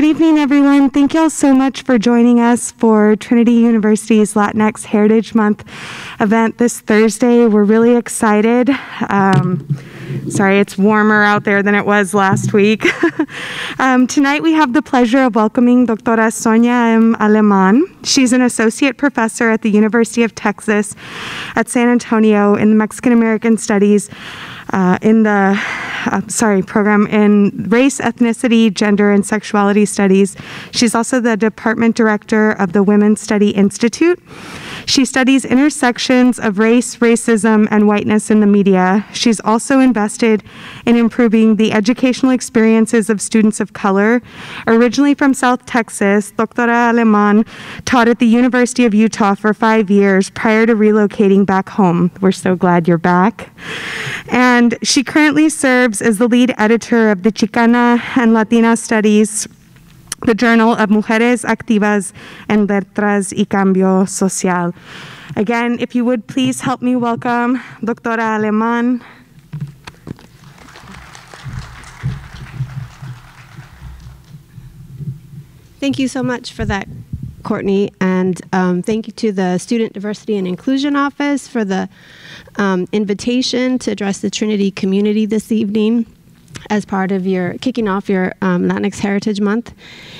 Good evening, everyone. Thank you all so much for joining us for Trinity University's Latinx Heritage Month event this Thursday. We're really excited. Um, sorry, it's warmer out there than it was last week. um, tonight, we have the pleasure of welcoming Doctora Sonya M. Aleman. She's an associate professor at the University of Texas at San Antonio in the Mexican American Studies uh, in the uh, sorry program in race, ethnicity, gender, and sexuality studies. She's also the department director of the Women's Study Institute. She studies intersections of race, racism, and whiteness in the media. She's also invested in improving the educational experiences of students of color. Originally from South Texas, Doctora Aleman taught at the University of Utah for five years prior to relocating back home. We're so glad you're back. And she currently serves as the lead editor of the Chicana and Latina Studies the Journal of Mujeres Activas en Letras y Cambio Social. Again, if you would please help me welcome Doctora Aleman. Thank you so much for that, Courtney, and um, thank you to the Student Diversity and Inclusion Office for the um, invitation to address the Trinity community this evening as part of your kicking off your um, Latinx Heritage Month.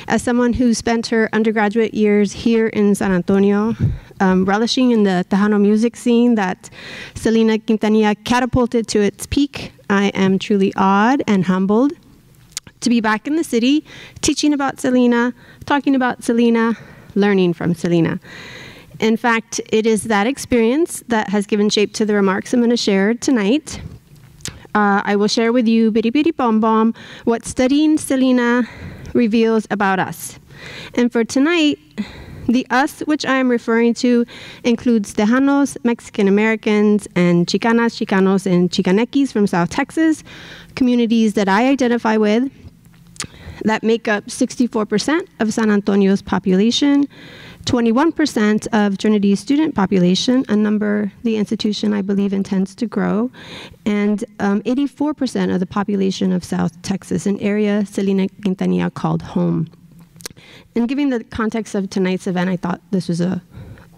As someone who spent her undergraduate years here in San Antonio, um, relishing in the Tejano music scene that Selena Quintanilla catapulted to its peak, I am truly awed and humbled to be back in the city, teaching about Selena, talking about Selena, learning from Selena. In fact, it is that experience that has given shape to the remarks I'm going to share tonight uh, I will share with you, Bidi Bidi Bom Bom, what studying Selena reveals about us. And for tonight, the us which I am referring to includes Tejanos, Mexican Americans, and Chicanas, Chicanos, and Chicanekis from South Texas, communities that I identify with that make up 64% of San Antonio's population, 21% of Trinity's student population, a number the institution I believe intends to grow, and 84% um, of the population of South Texas, an area Selena Quintanilla called home. And given the context of tonight's event, I thought this was a,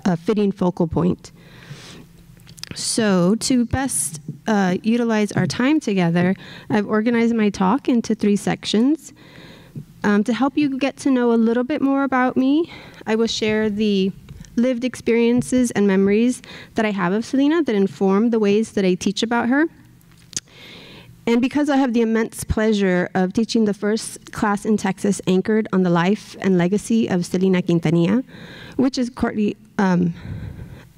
a fitting focal point. So, to best uh, utilize our time together, I've organized my talk into three sections. Um, to help you get to know a little bit more about me, I will share the lived experiences and memories that I have of Selena that inform the ways that I teach about her. And because I have the immense pleasure of teaching the first class in Texas anchored on the life and legacy of Selena Quintanilla, which is Courtney um,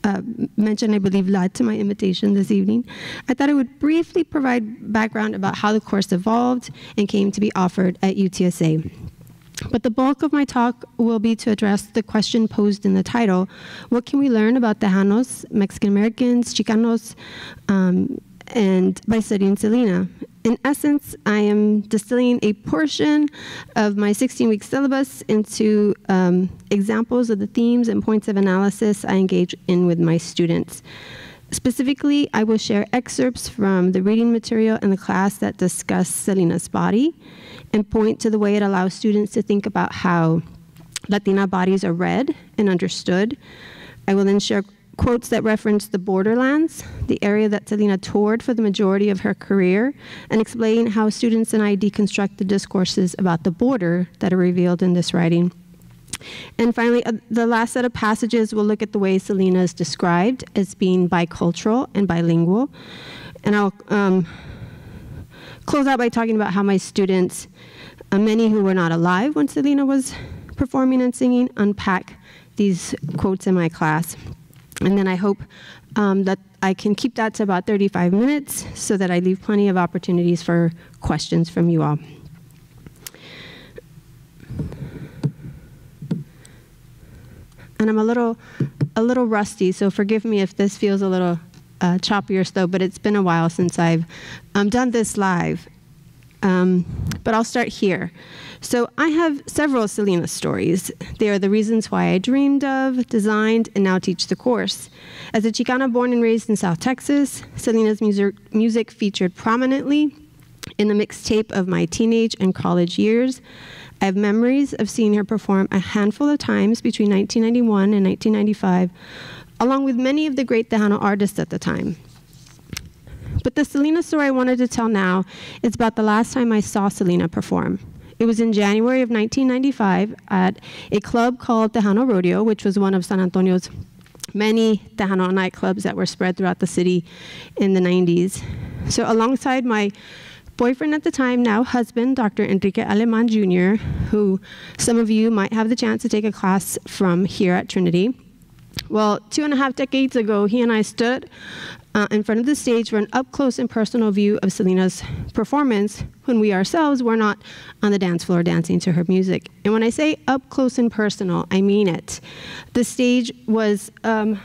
uh, mentioned, I believe, led to my invitation this evening, I thought I would briefly provide background about how the course evolved and came to be offered at UTSA. But the bulk of my talk will be to address the question posed in the title What can we learn about the Tejanos, Mexican Americans, Chicanos, um, and by studying Selena? In essence, I am distilling a portion of my 16 week syllabus into um, examples of the themes and points of analysis I engage in with my students. Specifically, I will share excerpts from the reading material in the class that discuss Selena's body and point to the way it allows students to think about how Latina bodies are read and understood. I will then share quotes that reference the borderlands, the area that Selena toured for the majority of her career, and explain how students and I deconstruct the discourses about the border that are revealed in this writing. And finally, uh, the last set of passages will look at the way Selena is described as being bicultural and bilingual. And I'll um, close out by talking about how my students, uh, many who were not alive when Selena was performing and singing, unpack these quotes in my class. And then I hope um, that I can keep that to about 35 minutes so that I leave plenty of opportunities for questions from you all. And I'm a little, a little rusty, so forgive me if this feels a little uh, choppy or slow, but it's been a while since I've um, done this live. Um, but I'll start here. So I have several Selena stories. They are the reasons why I dreamed of, designed, and now teach the course. As a Chicana born and raised in South Texas, Selena's music, music featured prominently in the mixtape of my teenage and college years. I have memories of seeing her perform a handful of times between 1991 and 1995, along with many of the great Tejano artists at the time. But the Selena story I wanted to tell now is about the last time I saw Selena perform. It was in January of 1995 at a club called Tejano Rodeo, which was one of San Antonio's many Tejano nightclubs that were spread throughout the city in the 90s. So, alongside my boyfriend at the time, now husband, Dr. Enrique Aleman Jr., who some of you might have the chance to take a class from here at Trinity. Well, two and a half decades ago, he and I stood uh, in front of the stage for an up close and personal view of Selena's performance when we ourselves were not on the dance floor dancing to her music. And when I say up close and personal, I mean it. The stage was. Um,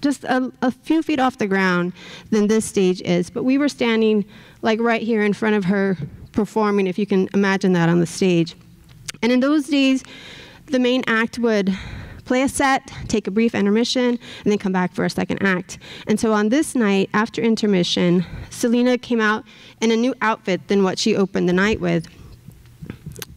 just a, a, few feet off the ground than this stage is. But we were standing like right here in front of her performing, if you can imagine that on the stage. And in those days, the main act would play a set, take a brief intermission, and then come back for a second act. And so on this night, after intermission, Selena came out in a new outfit than what she opened the night with.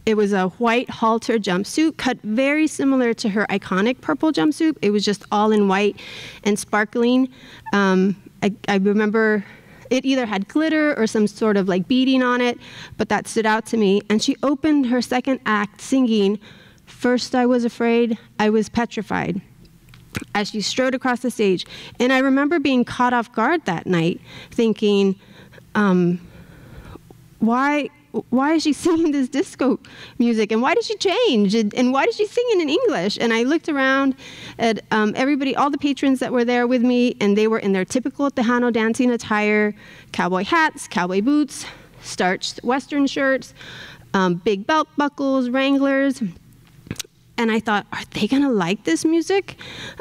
It was a white halter jumpsuit, cut very similar to her iconic purple jumpsuit. It was just all in white and sparkling. Um, I, I remember it either had glitter or some sort of like beading on it, but that stood out to me. And she opened her second act singing First, I was afraid, I was petrified as she strode across the stage. And I remember being caught off guard that night, thinking, um, why, why is she singing this disco music? And why did she change? And, and why did she sing in English? And I looked around at um, everybody, all the patrons that were there with me, and they were in their typical Tejano dancing attire cowboy hats, cowboy boots, starched Western shirts, um, big belt buckles, Wranglers and I thought, are they gonna like this music?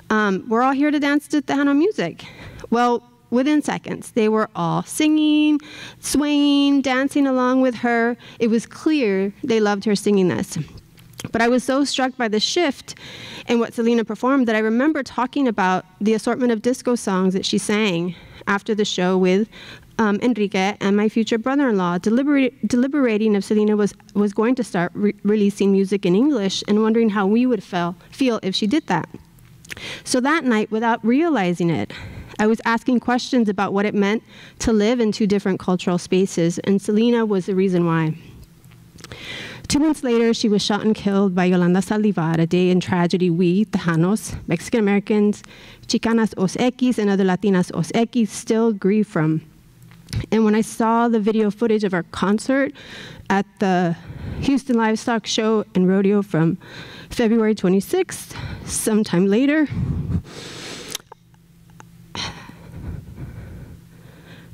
Um, we're all here to dance to Tejano music. Well, within seconds, they were all singing, swaying, dancing along with her. It was clear they loved her singing this. But I was so struck by the shift in what Selena performed that I remember talking about the assortment of disco songs that she sang after the show with um, Enrique and my future brother-in-law deliberating if Selena was, was going to start re releasing music in English and wondering how we would feel, feel if she did that. So that night, without realizing it, I was asking questions about what it meant to live in two different cultural spaces, and Selena was the reason why. Two months later, she was shot and killed by Yolanda Saldivar, a day in tragedy we, Tejanos, Mexican Americans, Chicanas Os X, and other Latinas Os X still grieve from. And when I saw the video footage of our concert at the Houston Livestock Show and Rodeo from February 26th, sometime later,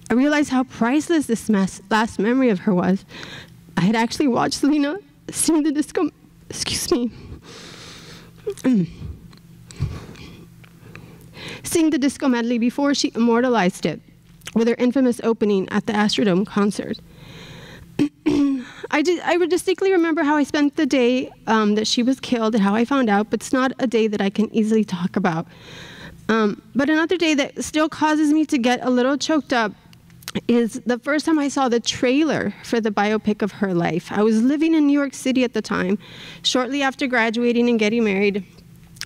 I realized how priceless this last memory of her was. I had actually watched Selena sing the disco, excuse me, sing the disco medley before she immortalized it with her infamous opening at the Astrodome concert. I, did, I distinctly remember how I spent the day um, that she was killed and how I found out, but it's not a day that I can easily talk about. Um, but another day that still causes me to get a little choked up is the first time I saw the trailer for the biopic of her life. I was living in New York City at the time, shortly after graduating and getting married,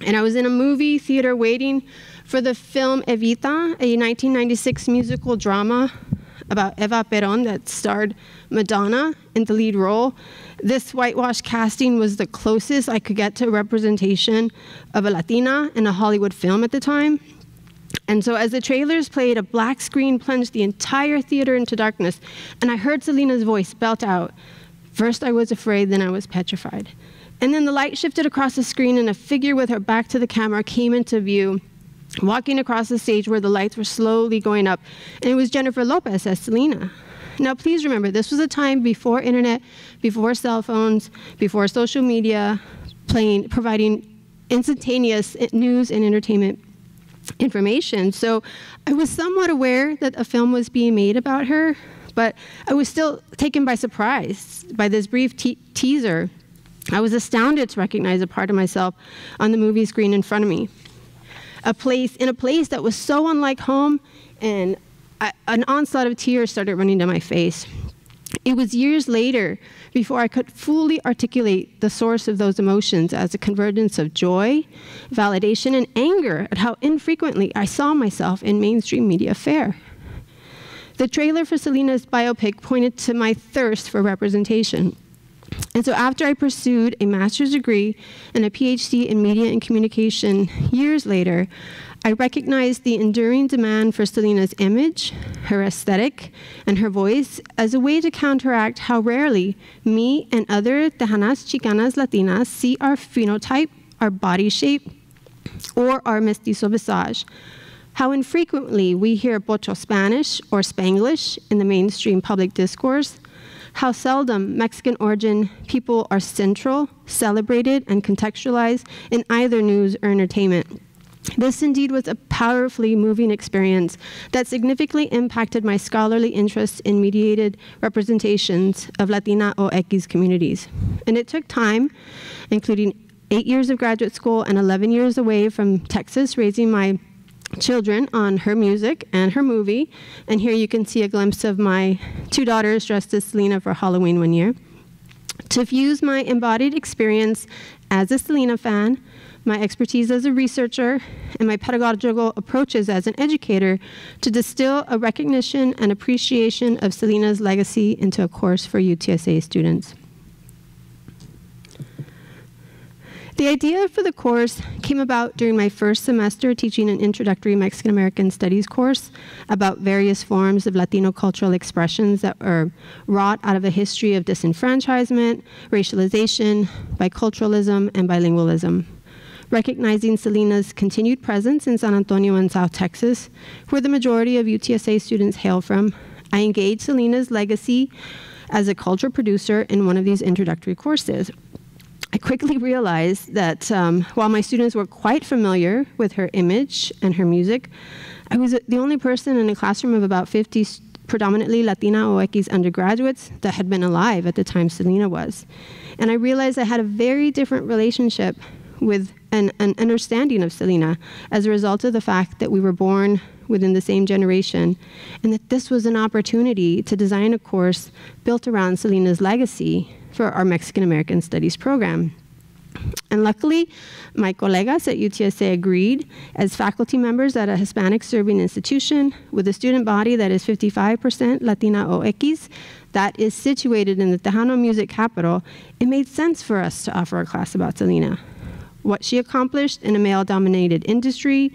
and I was in a movie theater waiting for the film Evita, a 1996 musical drama about Eva Peron that starred Madonna in the lead role. This whitewash casting was the closest I could get to a representation of a Latina in a Hollywood film at the time. And so, as the trailers played, a black screen plunged the entire theater into darkness, and I heard Selena's voice belt out First, I was afraid, then I was petrified. And then the light shifted across the screen, and a figure with her back to the camera came into view walking across the stage where the lights were slowly going up, and it was Jennifer Lopez as Selena. Now, please remember, this was a time before internet, before cell phones, before social media, playing, providing instantaneous news and entertainment information. So I was somewhat aware that a film was being made about her, but I was still taken by surprise by this brief te teaser. I was astounded to recognize a part of myself on the movie screen in front of me a place in a place that was so unlike home, and I, an onslaught of tears started running down my face. It was years later before I could fully articulate the source of those emotions as a convergence of joy, validation, and anger at how infrequently I saw myself in mainstream media fare. The trailer for Selena's biopic pointed to my thirst for representation. And so, after I pursued a master's degree and a PhD in media and communication years later, I recognized the enduring demand for Selena's image, her aesthetic, and her voice as a way to counteract how rarely me and other Tejanas Chicanas Latinas see our phenotype, our body shape, or our mestizo visage. How infrequently we hear Pocho Spanish or Spanglish in the mainstream public discourse, how seldom Mexican origin people are central, celebrated, and contextualized in either news or entertainment. This indeed was a powerfully moving experience that significantly impacted my scholarly interest in mediated representations of Latina o X communities. And it took time, including eight years of graduate school and 11 years away from Texas, raising my children on her music and her movie. And here you can see a glimpse of my two daughters dressed as Selena for Halloween one year. To fuse my embodied experience as a Selena fan my expertise as a researcher, and my pedagogical approaches as an educator to distill a recognition and appreciation of Selena's legacy into a course for UTSA students. The idea for the course came about during my first semester teaching an introductory Mexican American Studies course about various forms of Latino cultural expressions that are wrought out of a history of disenfranchisement, racialization, biculturalism, and bilingualism recognizing Selena's continued presence in San Antonio and South Texas, where the majority of UTSA students hail from, I engaged Selena's legacy as a culture producer in one of these introductory courses. I quickly realized that um, while my students were quite familiar with her image and her music, I was the only person in a classroom of about 50 predominantly Latina X undergraduates that had been alive at the time Selena was. And I realized I had a very different relationship with an, an understanding of Selena as a result of the fact that we were born within the same generation, and that this was an opportunity to design a course built around Selena's legacy for our Mexican American Studies program. And luckily, my colegas at UTSA agreed, as faculty members at a Hispanic serving institution with a student body that is 55% Latina o X, that is situated in the Tejano music capital, it made sense for us to offer a class about Selena what she accomplished in a male dominated industry,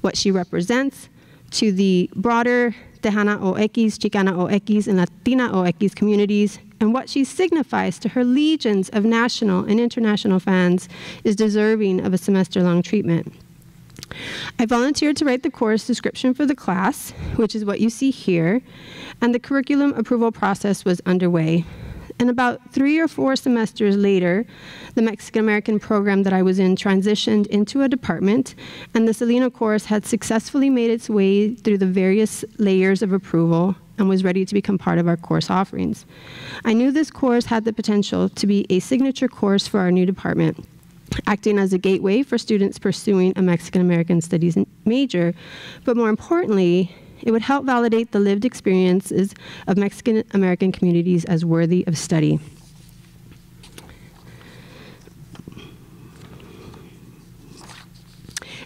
what she represents to the broader Tejana o X, Chicana o X, and Latina o X communities, and what she signifies to her legions of national and international fans is deserving of a semester long treatment. I volunteered to write the course description for the class, which is what you see here, and the curriculum approval process was underway. And about three or four semesters later, the Mexican American program that I was in transitioned into a department, and the Selena course had successfully made its way through the various layers of approval and was ready to become part of our course offerings. I knew this course had the potential to be a signature course for our new department acting as a gateway for students pursuing a Mexican American Studies major, but more importantly, it would help validate the lived experiences of Mexican American communities as worthy of study.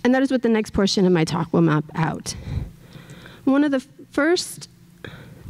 And that is what the next portion of my talk will map out. One of the first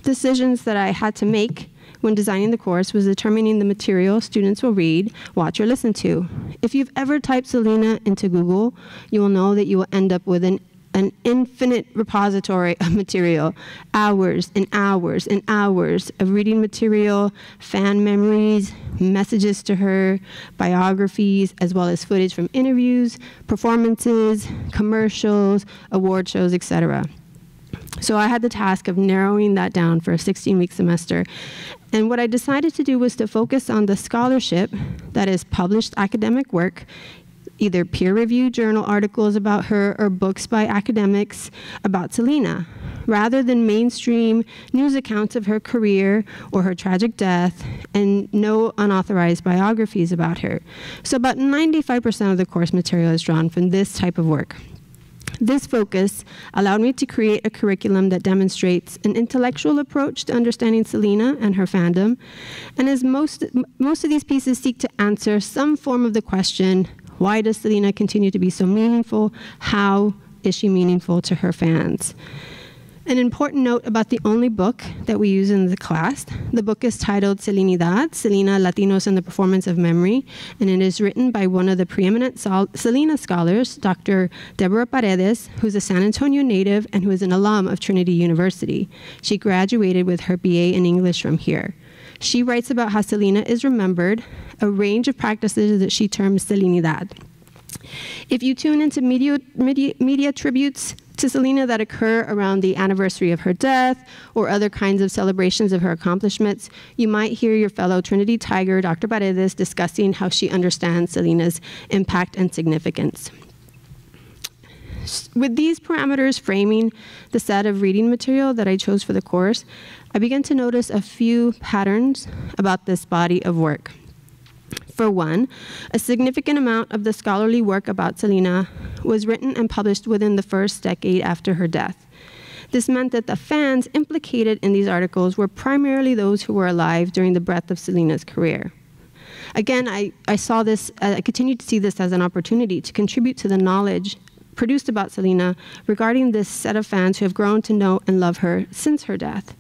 decisions that I had to make when designing the course was determining the material students will read, watch, or listen to. If you've ever typed Selena into Google, you will know that you will end up with an an infinite repository of material, hours and hours and hours of reading material, fan memories, messages to her, biographies, as well as footage from interviews, performances, commercials, award shows, etc. So I had the task of narrowing that down for a 16 week semester. And what I decided to do was to focus on the scholarship, that is, published academic work either peer reviewed journal articles about her or books by academics about Selena, rather than mainstream news accounts of her career or her tragic death, and no unauthorized biographies about her. So, about 95% of the course material is drawn from this type of work. This focus allowed me to create a curriculum that demonstrates an intellectual approach to understanding Selena and her fandom, and as most, most of these pieces seek to answer some form of the question, why does Selena continue to be so meaningful? How is she meaningful to her fans? An important note about the only book that we use in the class. The book is titled Selenidad, Selena, Latinos and the Performance of Memory, and it is written by one of the preeminent Selena scholars, Dr. Deborah Paredez, who's a San Antonio native and who is an alum of Trinity University. She graduated with her BA in English from here. She writes about how Selena is remembered, a range of practices that she terms Selenidad. If you tune into media, media, media tributes to Selena that occur around the anniversary of her death or other kinds of celebrations of her accomplishments, you might hear your fellow Trinity Tiger, Dr. Paredez, discussing how she understands Selena's impact and significance. With these parameters framing the set of reading material that I chose for the course, I began to notice a few patterns about this body of work. For one, a significant amount of the scholarly work about Selena was written and published within the first decade after her death. This meant that the fans implicated in these articles were primarily those who were alive during the breadth of Selena's career. Again, I, I saw this, uh, I continued to see this as an opportunity to contribute to the knowledge produced about Selena regarding this set of fans who have grown to know and love her since her death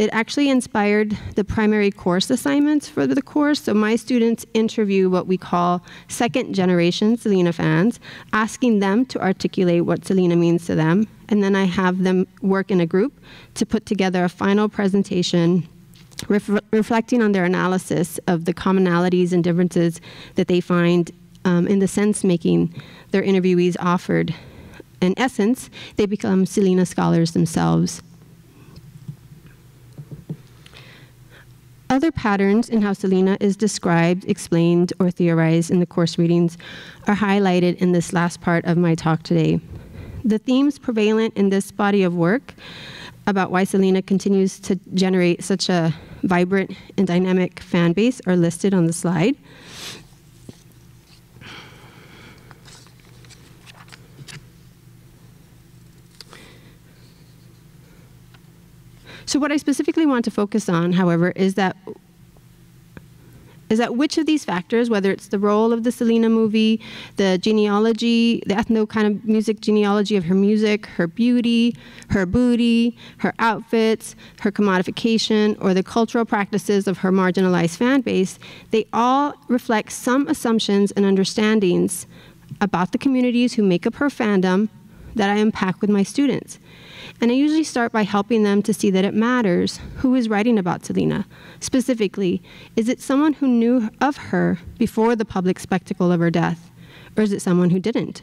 it actually inspired the primary course assignments for the course. So my students interview what we call second generation Selena fans, asking them to articulate what Selena means to them. And then I have them work in a group to put together a final presentation ref reflecting on their analysis of the commonalities and differences that they find um, in the sense making their interviewees offered. In essence, they become Selena scholars themselves. Other patterns in how Selena is described, explained, or theorized in the course readings are highlighted in this last part of my talk today. The themes prevalent in this body of work about why Selena continues to generate such a vibrant and dynamic fan base are listed on the slide. So what I specifically want to focus on, however, is that is that which of these factors, whether it's the role of the Selena movie, the genealogy, the ethno kind of music genealogy of her music, her beauty, her booty, her outfits, her commodification, or the cultural practices of her marginalized fan base, they all reflect some assumptions and understandings about the communities who make up her fandom that I unpack with my students. And I usually start by helping them to see that it matters who is writing about Selena. Specifically, is it someone who knew of her before the public spectacle of her death, or is it someone who didn't?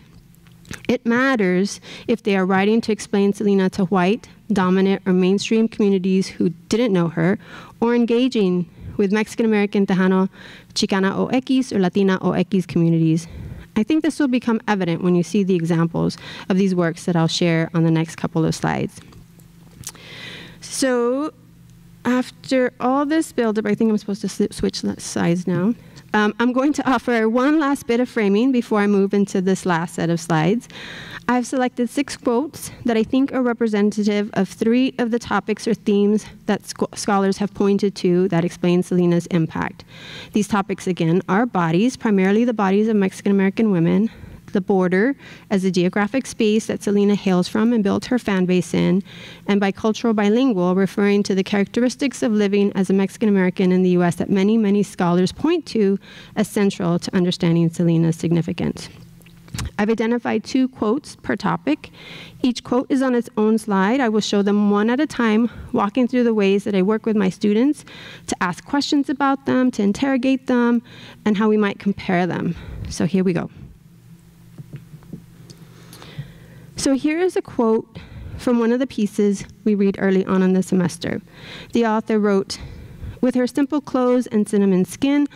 It matters if they are writing to explain Selena to white, dominant, or mainstream communities who didn't know her, or engaging with Mexican American, Tejano, Chicana o X, or Latina o X communities I think this will become evident when you see the examples of these works that I'll share on the next couple of slides. So after all this buildup, I think I'm supposed to switch slides now. Um, I'm going to offer one last bit of framing before I move into this last set of slides. I've selected six quotes that I think are representative of three of the topics or themes that sc scholars have pointed to that explain Selena's impact. These topics, again, are bodies, primarily the bodies of Mexican American women, the border as a geographic space that Selena hails from and built her fan base in, and bicultural bilingual, referring to the characteristics of living as a Mexican American in the US that many, many scholars point to as central to understanding Selena's significance. I've identified two quotes per topic. Each quote is on its own slide. I will show them one at a time, walking through the ways that I work with my students to ask questions about them, to interrogate them, and how we might compare them. So here we go. So here is a quote from one of the pieces we read early on in the semester. The author wrote, with her simple clothes and cinnamon skin,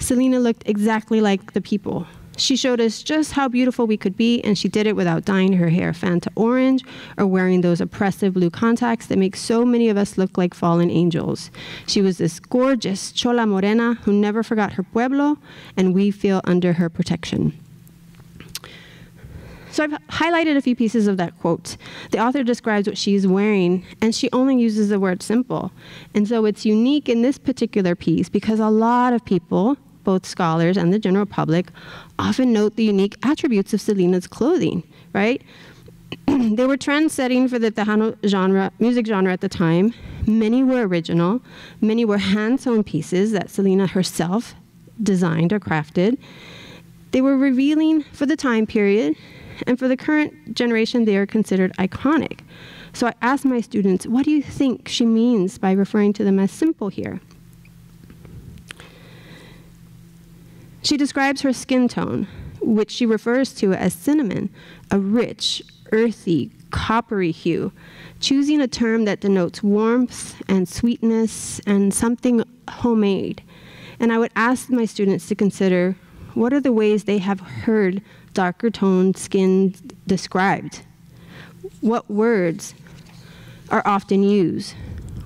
Selena looked exactly like the people she showed us just how beautiful we could be, and she did it without dyeing her hair Fanta orange or wearing those oppressive blue contacts that make so many of us look like fallen angels. She was this gorgeous Chola Morena who never forgot her pueblo, and we feel under her protection. So I've highlighted a few pieces of that quote. The author describes what she's wearing, and she only uses the word simple. And so it's unique in this particular piece because a lot of people, both scholars and the general public, often note the unique attributes of Selena's clothing, right? they were trend setting for the Tejano genre, music genre at the time. Many were original, many were hand sewn pieces that Selena herself designed or crafted. They were revealing for the time period, and for the current generation, they are considered iconic. So I asked my students, what do you think she means by referring to them as simple here? She describes her skin tone, which she refers to as cinnamon, a rich, earthy, coppery hue, choosing a term that denotes warmth and sweetness and something homemade. And I would ask my students to consider what are the ways they have heard darker toned skin described? What words are often used?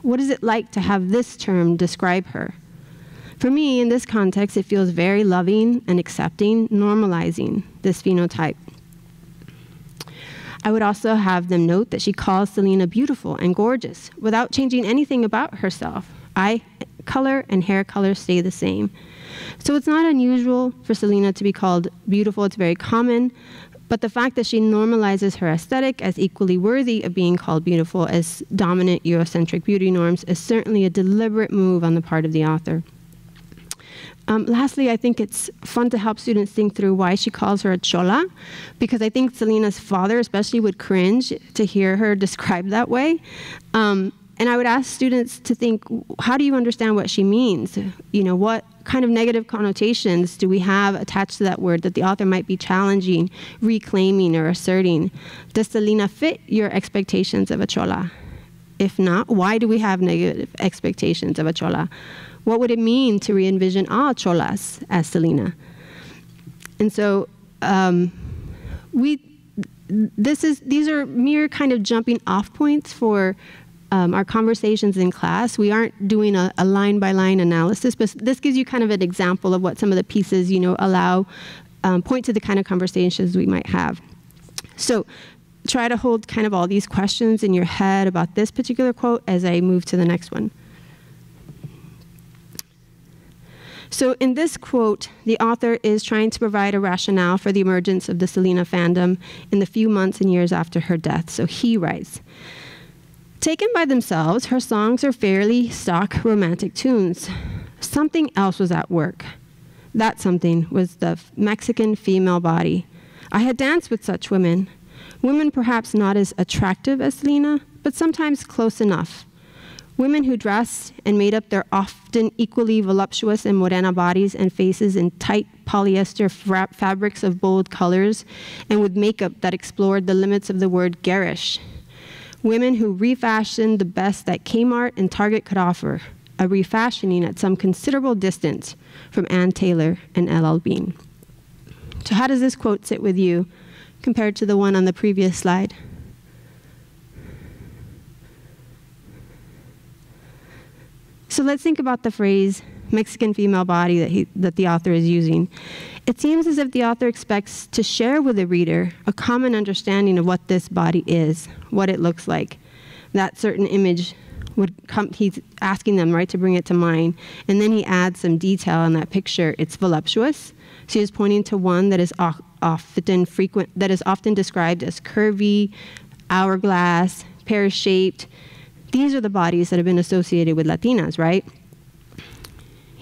What is it like to have this term describe her? For me, in this context, it feels very loving and accepting, normalizing this phenotype. I would also have them note that she calls Selena beautiful and gorgeous without changing anything about herself. Eye color and hair color stay the same. So it's not unusual for Selena to be called beautiful, it's very common. But the fact that she normalizes her aesthetic as equally worthy of being called beautiful as dominant Eurocentric beauty norms is certainly a deliberate move on the part of the author. Um, lastly, I think it's fun to help students think through why she calls her a chola, because I think Selena's father, especially, would cringe to hear her described that way. Um, and I would ask students to think, how do you understand what she means? You know, what kind of negative connotations do we have attached to that word that the author might be challenging, reclaiming, or asserting? Does Selena fit your expectations of a chola? If not, why do we have negative expectations of a chola? What would it mean to re envision all cholas as Selena? And so, um, we this is these are mere kind of jumping off points for um, our conversations in class. We aren't doing a, line by line analysis, but this gives you kind of an example of what some of the pieces, you know, allow, um, point to the kind of conversations we might have. So try to hold kind of all these questions in your head about this particular quote as I move to the next one. So, in this quote, the author is trying to provide a rationale for the emergence of the Selena fandom in the few months and years after her death. So, he writes Taken by themselves, her songs are fairly stock romantic tunes. Something else was at work. That something was the Mexican female body. I had danced with such women. Women perhaps not as attractive as Lena, but sometimes close enough. Women who dressed and made up their often equally voluptuous and morena bodies and faces in tight polyester fabrics of bold colors and with makeup that explored the limits of the word garish women who refashioned the best that Kmart and Target could offer, a refashioning at some considerable distance from Ann Taylor and LL Bean. So, how does this quote sit with you compared to the one on the previous slide? So, let's think about the phrase Mexican female body that, he, that the author is using. It seems as if the author expects to share with the reader a common understanding of what this body is, what it looks like. That certain image would come, he's asking them, right, to bring it to mind. And then he adds some detail in that picture. It's voluptuous. She is pointing to one that is often frequent, that is often described as curvy, hourglass, pear shaped. These are the bodies that have been associated with Latinas, right?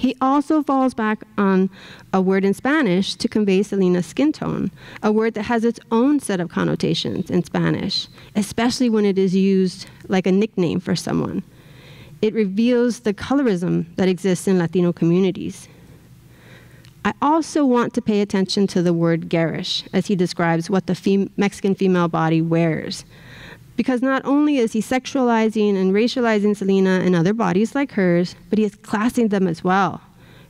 He also falls back on a word in Spanish to convey Selena's skin tone, a word that has its own set of connotations in Spanish, especially when it is used like a nickname for someone. It reveals the colorism that exists in Latino communities. I also want to pay attention to the word garish as he describes what the fem Mexican female body wears because not only is he sexualizing and racializing Selena and other bodies like hers, but he is classing them as well,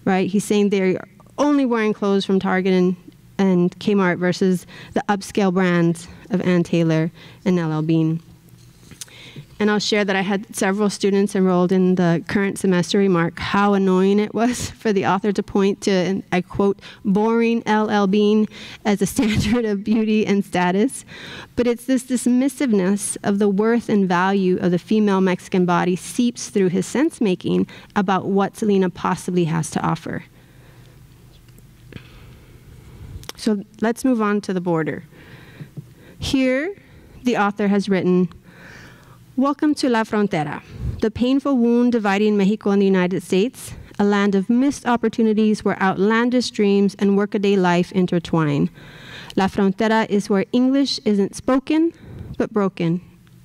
right? He's saying they're only wearing clothes from Target and, and Kmart versus the upscale brands of Ann Taylor and LL Bean. And I'll share that I had several students enrolled in the current semester remark how annoying it was for the author to point to, and I quote, boring LL Bean as a standard of beauty and status. But it's this dismissiveness of the worth and value of the female Mexican body seeps through his sense making about what Selena possibly has to offer. So let's move on to the border. Here, the author has written, Welcome to La Frontera, the painful wound dividing Mexico and the United States, a land of missed opportunities where outlandish dreams and workaday life intertwine. La Frontera is where English isn't spoken, but broken,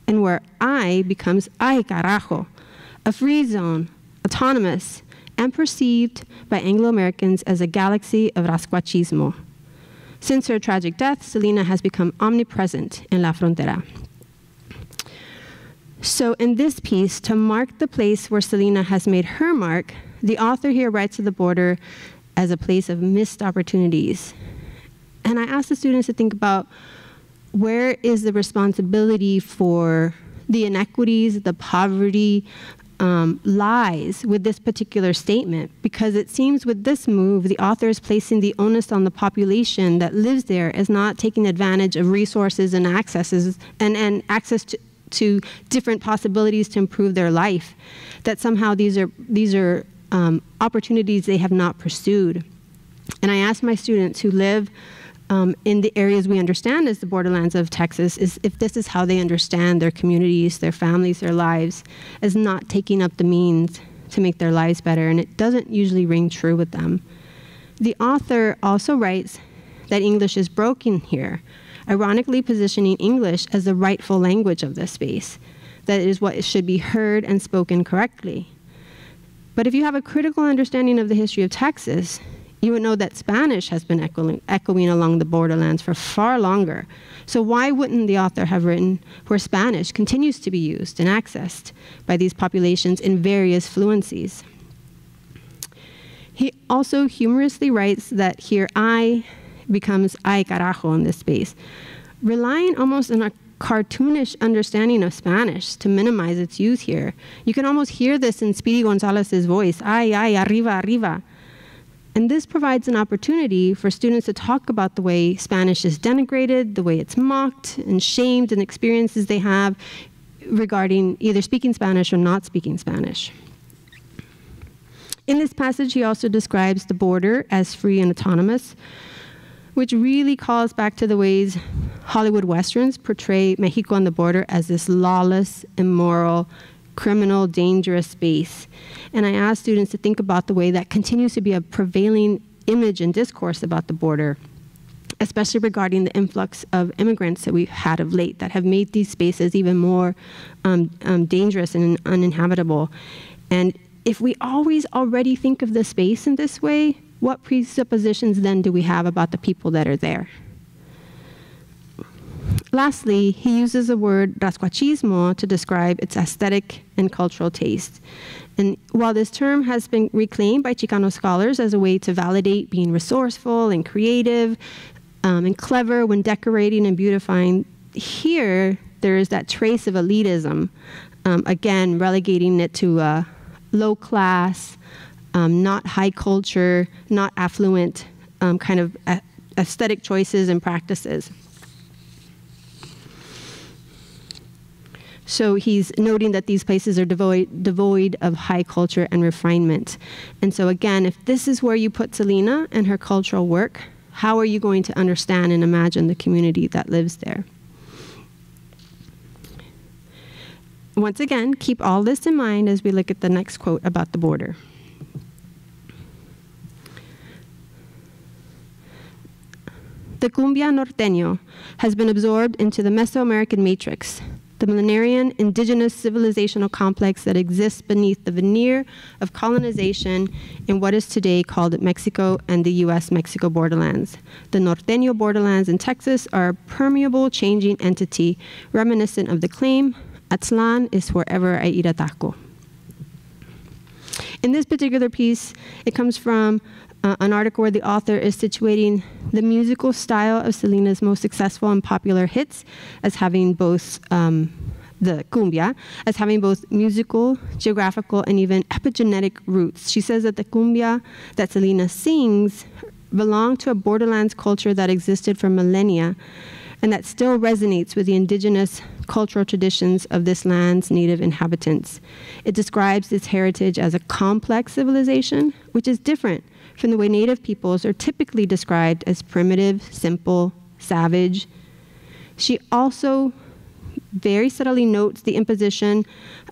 and where I becomes ay carajo, a free zone, autonomous, and perceived by Anglo Americans as a galaxy of rasquachismo. Since her tragic death, Selena has become omnipresent in La Frontera. So, in this piece, to mark the place where Selena has made her mark, the author here writes of the border as a place of missed opportunities. And I ask the students to think about where is the responsibility for the inequities, the poverty, um, lies with this particular statement because it seems with this move, the author is placing the onus on the population that lives there as not taking advantage of resources and accesses and, and access to, to different possibilities to improve their life. That somehow these are, these are um, opportunities they have not pursued. And I ask my students who live um, in the areas we understand as the borderlands of Texas is if this is how they understand their communities, their families, their lives, as not taking up the means to make their lives better, and it doesn't usually ring true with them. The author also writes that English is broken here, ironically positioning English as the rightful language of this space, that is what should be heard and spoken correctly. But if you have a critical understanding of the history of Texas, you would know that Spanish has been echoing, echoing, along the borderlands for far longer. So, why wouldn't the author have written where Spanish continues to be used and accessed by these populations in various fluencies? He also humorously writes that here I becomes ay carajo in this space, relying almost on a cartoonish understanding of Spanish to minimize its use here. You can almost hear this in Speedy Gonzalez's voice, ay, ay, arriba, arriba. And this provides an opportunity for students to talk about the way Spanish is denigrated, the way it's mocked and shamed, and experiences they have regarding either speaking Spanish or not speaking Spanish. In this passage, he also describes the border as free and autonomous, which really calls back to the ways Hollywood westerns portray Mexico on the border as this lawless, immoral, criminal, dangerous space. And I ask students to think about the way that continues to be a prevailing image and discourse about the border, especially regarding the influx of immigrants that we've had of late that have made these spaces even more um, um, dangerous and uninhabitable. And if we always already think of the space in this way, what presuppositions then do we have about the people that are there? Lastly, he uses the word rasquachismo to describe its aesthetic and cultural taste. And while this term has been reclaimed by Chicano scholars as a way to validate being resourceful and creative um, and clever when decorating and beautifying, here there is that trace of elitism, um, again, relegating it to a low class, um, not high culture, not affluent um, kind of aesthetic choices and practices. So he's noting that these places are devoid, devoid of high culture and refinement. And so, again, if this is where you put Selena and her cultural work, how are you going to understand and imagine the community that lives there? Once again, keep all this in mind as we look at the next quote about the border. The cumbia norteño has been absorbed into the Mesoamerican matrix, the millenarian indigenous civilizational complex that exists beneath the veneer of colonization in what is today called Mexico and the US Mexico borderlands. The norteño borderlands in Texas are a permeable, changing entity reminiscent of the claim Aztlan is wherever I eat a taco. In this particular piece, it comes from uh, an article where the author is situating the musical style of Selena's most successful and popular hits as having both um, the cumbia, as having both musical, geographical, and even epigenetic roots. She says that the cumbia that Selena sings belonged to a borderlands culture that existed for millennia and that still resonates with the indigenous cultural traditions of this land's native inhabitants. It describes this heritage as a complex civilization, which is different from the way native peoples are typically described as primitive, simple, savage. She also very subtly notes the imposition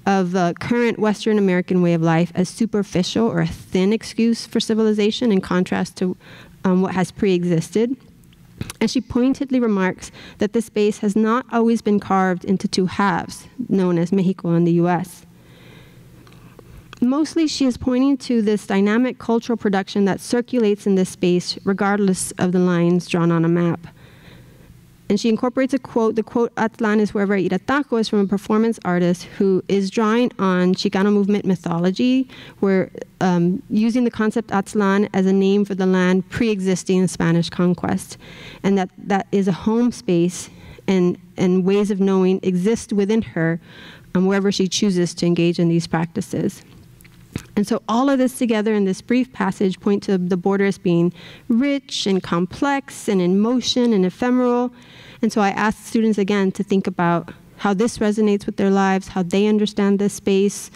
of the current Western American way of life as superficial or a thin excuse for civilization in contrast to um, what has pre existed. And she pointedly remarks that the space has not always been carved into two halves, known as Mexico and the US. Mostly, she is pointing to this dynamic cultural production that circulates in this space, regardless of the lines drawn on a map. And she incorporates a quote. The quote, Aztlan is wherever Irataco is from a performance artist who is drawing on Chicano movement mythology, where um, using the concept Aztlan as a name for the land pre existing Spanish conquest. And that, that is a home space and, and ways of knowing exist within her um, wherever she chooses to engage in these practices. And so all of this together in this brief passage point to the border as being rich and complex and in motion and ephemeral. And so I ask students again to think about how this resonates with their lives, how they understand this space,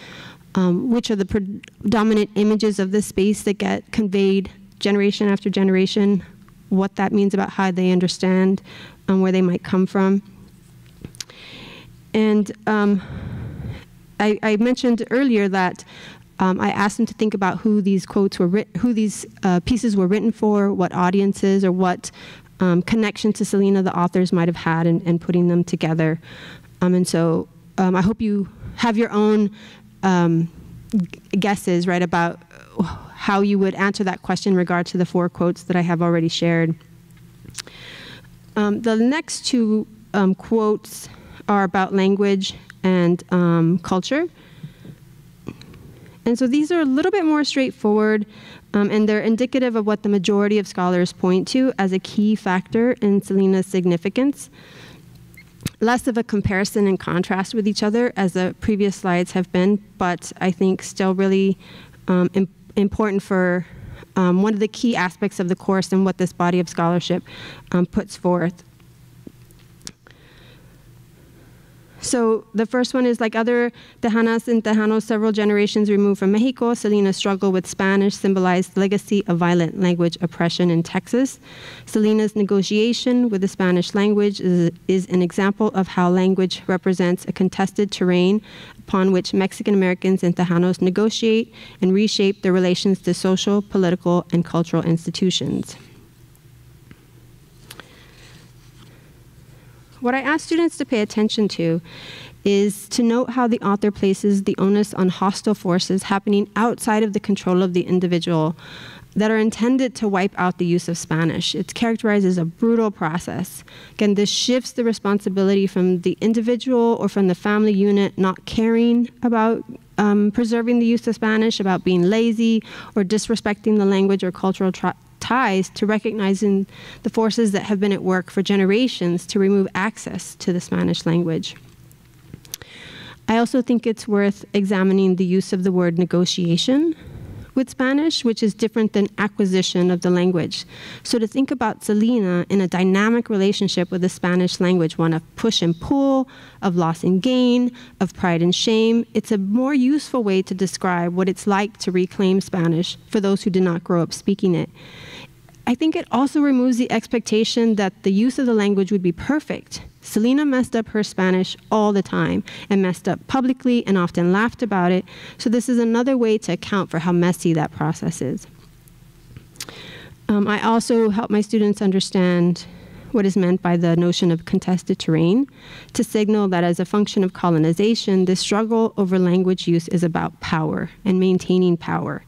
um, which are the predominant images of this space that get conveyed generation after generation, what that means about how they understand um, where they might come from. And um, I, I mentioned earlier that um, I asked them to think about who these quotes were who these uh, pieces were written for, what audiences, or what um, connection to Selena the authors might have had in, in putting them together. Um, and so um, I hope you have your own um, guesses, right, about how you would answer that question in regard to the four quotes that I have already shared. Um, the next two quotes are about language and culture. And so these are a little bit more straightforward, um, and they're indicative of what the majority of scholars point to as a key factor in Selena's significance. Less of a comparison and contrast with each other, as the previous slides have been, but I think still really um, Im important for um, one of the key aspects of the course and what this body of scholarship um, puts forth. So the first one is like other Tejanas and Tejanos several generations removed from Mexico, Selena's struggle with Spanish symbolized the legacy of violent language oppression in Texas. Selena's negotiation with the Spanish language is, is an example of how language represents a contested terrain upon which Mexican Americans and Tejanos negotiate and reshape their relations to social, political, and cultural institutions. What I ask students to pay attention to is to note how the author places the onus on hostile forces happening outside of the control of the individual that are intended to wipe out the use of Spanish. It's characterized as a brutal process. Again, this shifts the responsibility from the individual or from the family unit not caring about um, preserving the use of Spanish, about being lazy or disrespecting the language or cultural ties to recognizing the forces that have been at work for generations to remove access to the Spanish language. I also think it's worth examining the use of the word negotiation with Spanish, which is different than acquisition of the language. So to think about Selena in a dynamic relationship with the Spanish language, one of push and pull, of loss and gain, of pride and shame, it's a more useful way to describe what it's like to reclaim Spanish for those who did not grow up speaking it. I think it also removes the expectation that the use of the language would be perfect. Selena messed up her Spanish all the time and messed up publicly and often laughed about it. So, this is another way to account for how messy that process is. Um, I also help my students understand what is meant by the notion of contested terrain to signal that as a function of colonization, the struggle over language use is about power and maintaining power.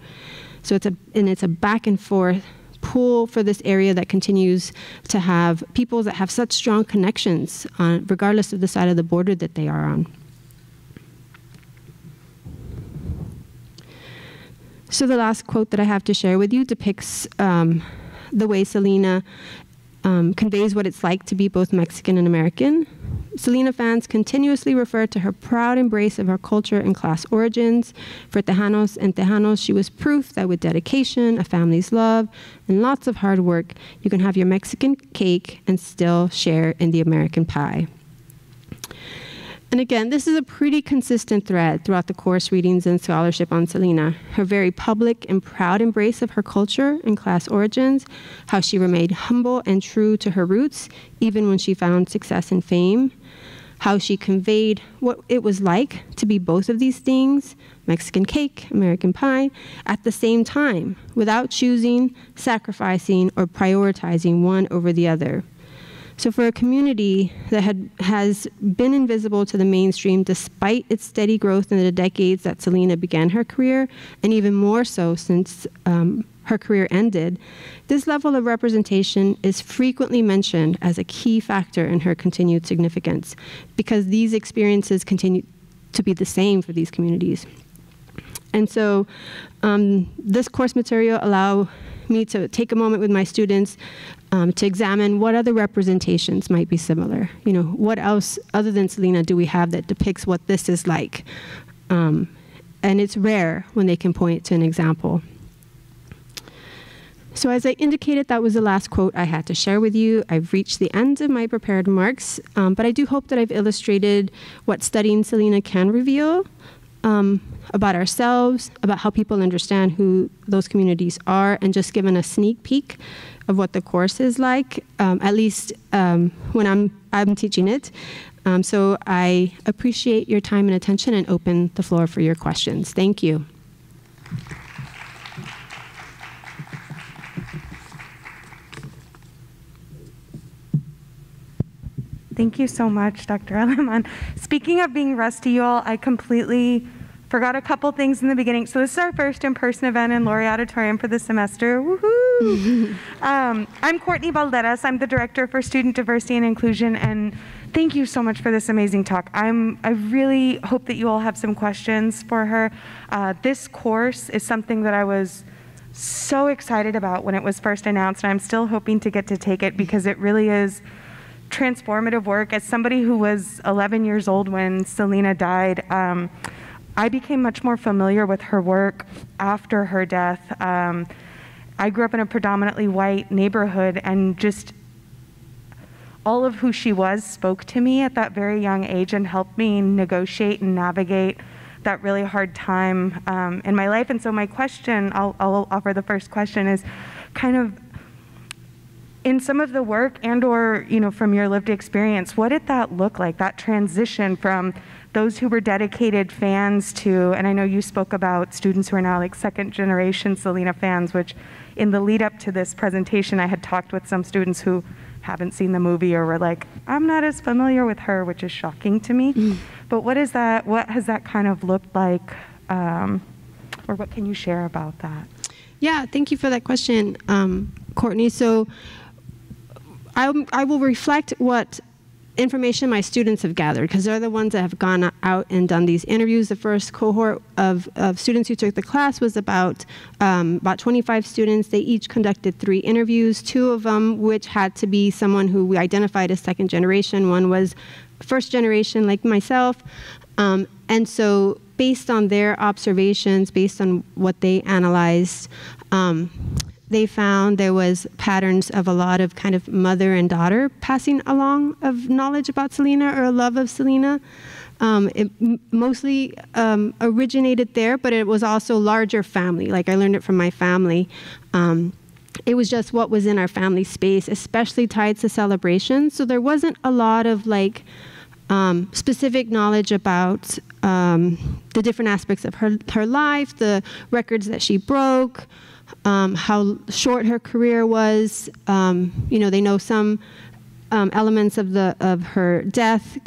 So it's a and it's a back and forth pool for this area that continues to have people that have such strong connections, on, regardless of the side of the border that they are on. So, the last quote that I have to share with you depicts um, the way Selena um, conveys what it's like to be both Mexican and American. Selena fans continuously refer to her proud embrace of her culture and class origins. For Tejanos and Tejanos, she was proof that with dedication, a family's love, and lots of hard work, you can have your Mexican cake and still share in the American pie. And again, this is a pretty consistent thread throughout the course readings and scholarship on Selena. Her very public and proud embrace of her culture and class origins, how she remained humble and true to her roots, even when she found success and fame, how she conveyed what it was like to be both of these things Mexican cake, American pie at the same time, without choosing, sacrificing, or prioritizing one over the other. So for a community that had, has been invisible to the mainstream despite its steady growth in the decades that Selena began her career, and even more so since um, her career ended, this level of representation is frequently mentioned as a key factor in her continued significance because these experiences continue to be the same for these communities. And so um, this course material allow me to take a moment with my students um, to examine what other representations might be similar. You know, what else other than Selena do we have that depicts what this is like? Um, and it's rare when they can point to an example. So, as I indicated, that was the last quote I had to share with you. I've reached the end of my prepared remarks, um, but I do hope that I've illustrated what studying Selena can reveal um, about ourselves, about how people understand who those communities are, and just given a sneak peek of what the course is like, um, at least um, when I'm, I'm teaching it. Um, so I appreciate your time and attention and open the floor for your questions. Thank you. Thank you so much, Dr. Aleman. Speaking of being rusty, you all, I completely Forgot a couple things in the beginning. So this is our first in-person event in Laurie Auditorium for the semester. Woohoo! um, I'm Courtney Valderas. I'm the Director for Student Diversity and Inclusion, and thank you so much for this amazing talk. I'm, I really hope that you all have some questions for her. Uh, this course is something that I was so excited about when it was first announced, and I'm still hoping to get to take it because it really is transformative work. As somebody who was 11 years old when Selena died, um, I became much more familiar with her work after her death. Um, I grew up in a predominantly white neighborhood, and just all of who she was spoke to me at that very young age and helped me negotiate and navigate that really hard time um, in my life. And so, my question I'll, I'll offer the first question is kind of in some of the work and or you know from your lived experience what did that look like that transition from those who were dedicated fans to, and I know you spoke about students who are now like second generation Selena fans, which in the lead up to this presentation, I had talked with some students who haven't seen the movie or were like, I'm not as familiar with her, which is shocking to me. Mm. But what is that, what has that kind of looked like, um, or what can you share about that? Yeah, thank you for that question, um, Courtney. So I, I will reflect what information my students have gathered because they're the ones that have gone out and done these interviews. The first cohort of, of students who took the class was about um, about 25 students. They each conducted three interviews, two of them which had to be someone who we identified as second generation. One was first generation like myself. Um, and so based on their observations, based on what they analyzed, um, they found there was patterns of a lot of kind of mother and daughter passing along of knowledge about Selena or a love of Selena. Um, it mostly um, originated there, but it was also larger family. Like I learned it from my family. Um, it was just what was in our family space, especially tied to celebrations. So there wasn't a lot of like um, specific knowledge about um, the different aspects of her her life, the records that she broke um, how short her career was. Um, you know, they know some um, elements of the of her death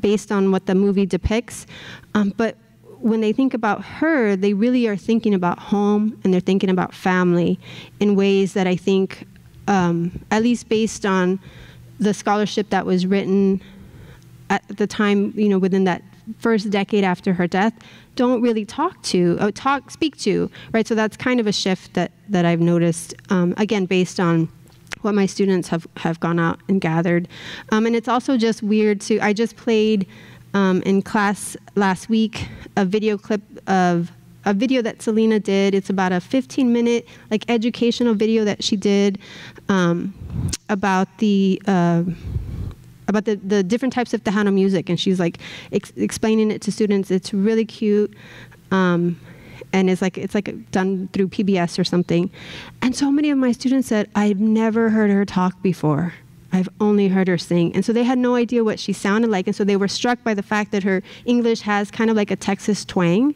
based on what the movie depicts, um, but when they think about her, they really are thinking about home and they're thinking about family in ways that I think, um, at least based on the scholarship that was written at the time, you know, within that first decade after her death don't really talk to, uh, talk, speak to, right? So that's kind of a shift that, that I've noticed, um, again, based on what my students have, have gone out and gathered. Um, and it's also just weird to, I just played um, in class last week a video clip of a video that Selena did. It's about a 15 minute like educational video that she did um, about the uh, about the, the different types of Tejano music, and she's like ex- explaining it to students. It's really cute. Um, and it's like it's like done through PBS or something. And so many of my students said, I've never heard her talk before. I've only heard her sing. And so they had no idea what she sounded like. And so they were struck by the fact that her English has kind of like a Texas twang.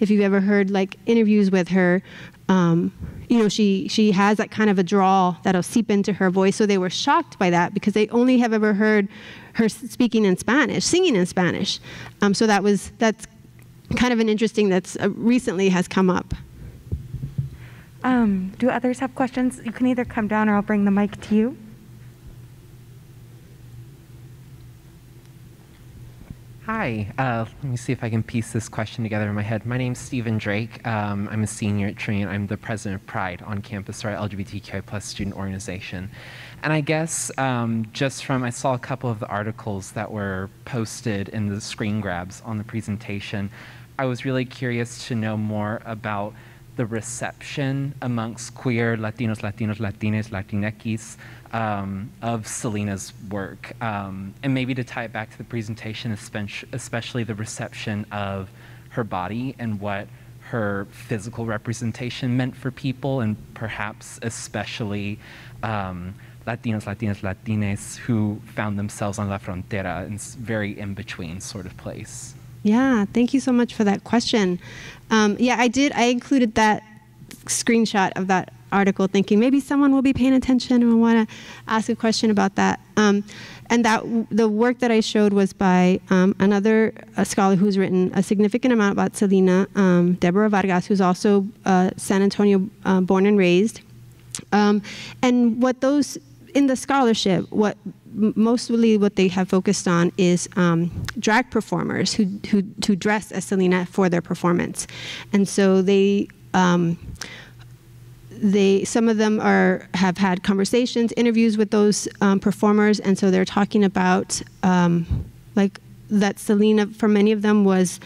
If you've ever heard like interviews with her, um, you know, she, she has that kind of a drawl that'll seep into her voice. So they were shocked by that because they only have ever heard her speaking in Spanish, singing in Spanish. Um, so that was, that's kind of an interesting that's uh, recently has come up. Um, do others have questions? You can either come down or I'll bring the mic to you. Hi, uh, let me see if I can piece this question together in my head. My name's Stephen Drake. Um, I'm a senior at Trinity. I'm the president of Pride on campus, our LGBTQI plus student organization. And I guess um, just from, I saw a couple of the articles that were posted in the screen grabs on the presentation. I was really curious to know more about the reception amongst queer Latinos, Latinos, Latines, Latinx um, of Selena's work. Um, and maybe to tie it back to the presentation, especially the reception of her body and what her physical representation meant for people, and perhaps especially um, Latinos, Latinas, Latines who found themselves on La Frontera, in very in between sort of place. Yeah, thank you so much for that question. Um, yeah, I did. I included that screenshot of that article, thinking maybe someone will be paying attention and will want to ask a question about that. Um, and that the work that I showed was by um, another scholar who's written a significant amount about Selena, um, Deborah Vargas, who's also uh, San Antonio uh, born and raised. Um, and what those in the scholarship, what mostly what they have focused on is um, drag performers who, who, who dress as Selena for their performance. And so they, um, they some of them are have had conversations, interviews with those um, performers, and so they're talking about um, like that Selena for many of them was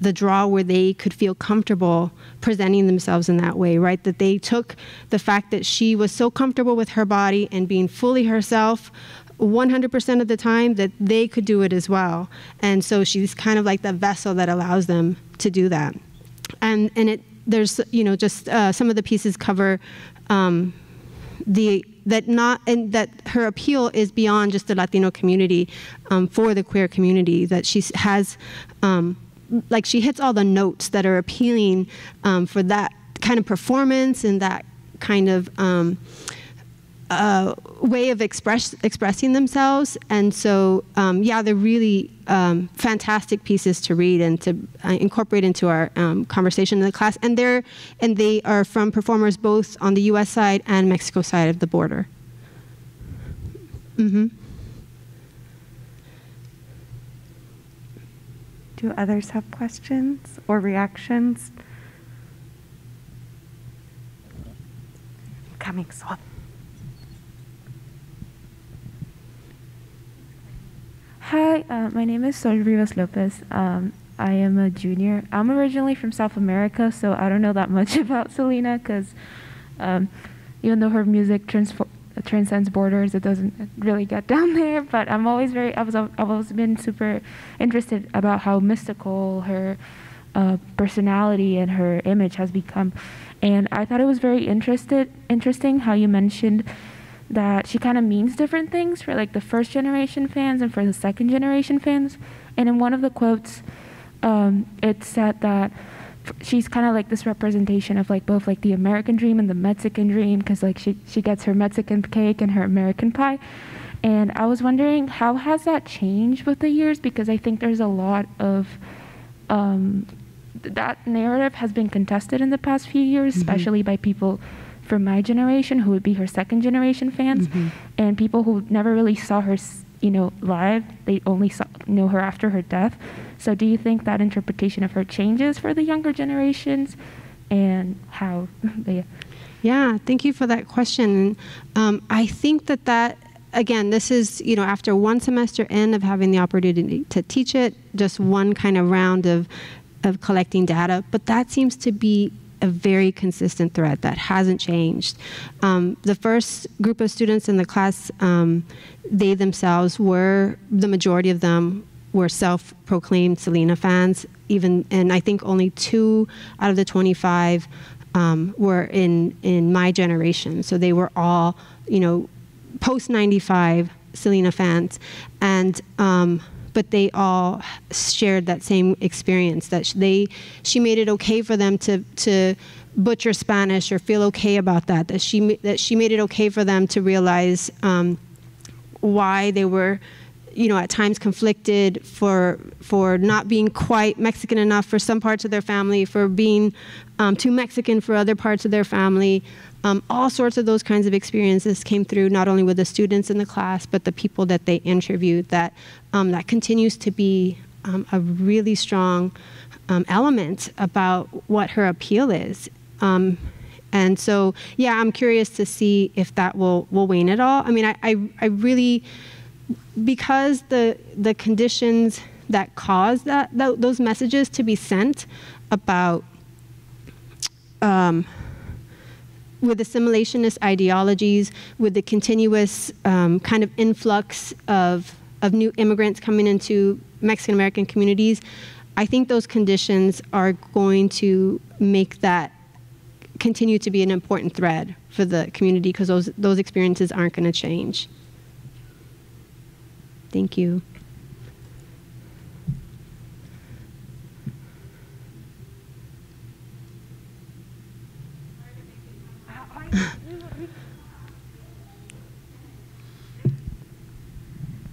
the draw where they could feel comfortable presenting themselves in that way, right? That they took the fact that she was so comfortable with her body and being fully herself 100% of the time that they could do it as well. And so she's kind of like the vessel that allows them to do that. And, and it, there's, you know, just uh, some of the pieces cover um, the that not and that her appeal is beyond just the Latino community um, for the queer community that she has um, like she hits all the notes that are appealing um, for that kind of performance and that kind of um, uh, way of express, expressing themselves. And so, um, yeah, they're really um, fantastic pieces to read and to uh, incorporate into our um, conversation in the class. And they're and they are from performers both on the U.S. side and Mexico side of the border. Mm-hmm. Do others have questions or reactions? Coming so. Hi, uh, my name is Sol Rivas Lopez. Um, I am a junior. I'm originally from South America, so I don't know that much about Selena because um, even though her music transcends borders. It doesn't really get down there, but I'm always very. I was. I've always been super interested about how mystical her uh, personality and her image has become, and I thought it was very interested interesting how you mentioned that she kind of means different things for like the first generation fans and for the second generation fans. And in one of the quotes, um, it said that she's kind of like this representation of like both like the American dream and the Mexican dream because like she she gets her Mexican cake and her American pie. And I was wondering how has that changed with the years because I think there's a lot of um, that narrative has been contested in the past few years, mm-hmm. especially by people from my generation who would be her second generation fans mm-hmm. and people who never really saw her you know live they only saw, know her after her death so do you think that interpretation of her changes for the younger generations and how they Yeah, thank you for that question. Um, I think that that again, this is you know after one semester in of having the opportunity to teach it, just one kind of round of of collecting data, but that seems to be a very consistent thread that hasn't changed. Um, the first group of students in the class, um, they themselves were the majority of them were self-proclaimed Selena fans. Even and I think only two out of the 25 um, were in in my generation. So they were all you know post 95 Selena fans, and um, but they all shared that same experience that they she made it okay for them to to butcher Spanish or feel okay about that that she that she made it okay for them to realize um, why they were you know at times conflicted for for not being quite Mexican enough for some parts of their family for being um, too Mexican for other parts of their family um, all sorts of those kinds of experiences came through not only with the students in the class, but the people that they interviewed. That um, that continues to be um, a really strong um, element about what her appeal is. Um, and so, yeah, I'm curious to see if that will will wane at all. I mean, I I, I really because the the conditions that cause that, those messages to be sent about um, with assimilationist ideologies, with the continuous um, kind of influx of, of new immigrants coming into Mexican American communities, I think those conditions are going to make that continue to be an important thread for the community because those, those experiences aren't going to change. Thank you.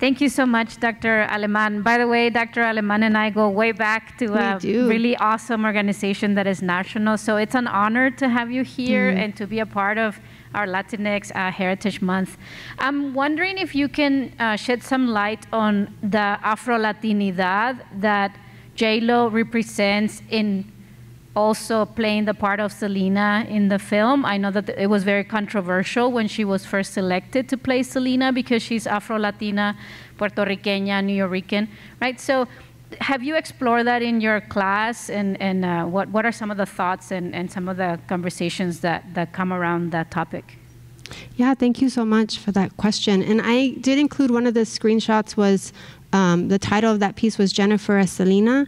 Thank you so much, Dr. Aleman. By the way, Dr. Aleman and I go way back to a really awesome organization that is national. So it's an honor to have you here mm and to be a part of our Latinx uh, Heritage Month. I'm wondering if you can uh, shed some light on the Afro Latinidad that JLo represents in also playing the part of Selena in the film. I know that it was very controversial when she was first selected to play Selena because she's Afro Latina, Puerto Rican, Nuyorican, right? So, have you explored that in your class, and, and uh, what, what are some of the thoughts and, and some of the conversations that, that come around that topic? Yeah, thank you so much for that question. And I did include one of the screenshots was um, the title of that piece was Jennifer as Selena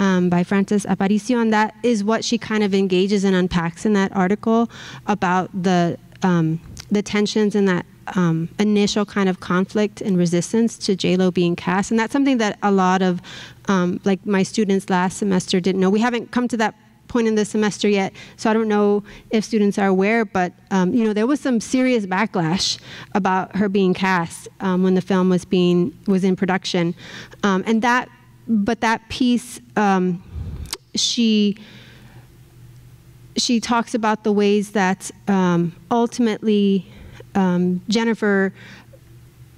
um, by Frances Aparicio, and that is what she kind of engages and unpacks in that article about the um, the tensions and that um, initial kind of conflict and resistance to JLo being cast, and that's something that a lot of um, like my students last semester didn't know. We haven't come to that point in the semester yet, so I don't know if students are aware, but um, you know there was some serious backlash about her being cast um, when the film was being was in production, um, and that but that piece, um, she she talks about the ways that um, ultimately um, Jennifer